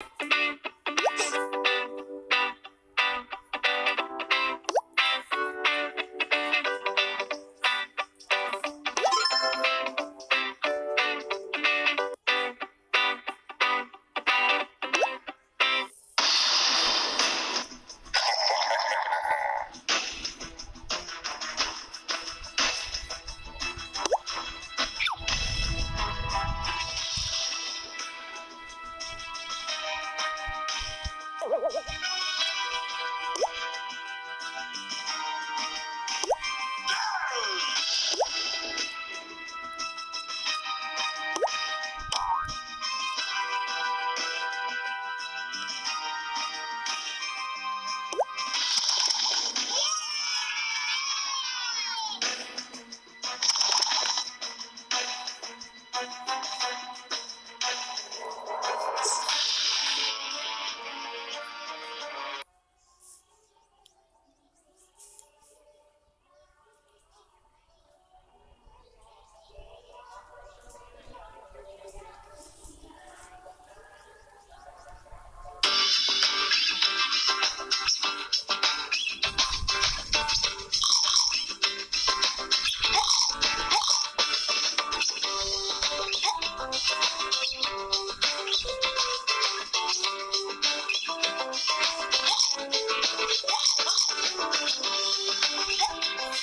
you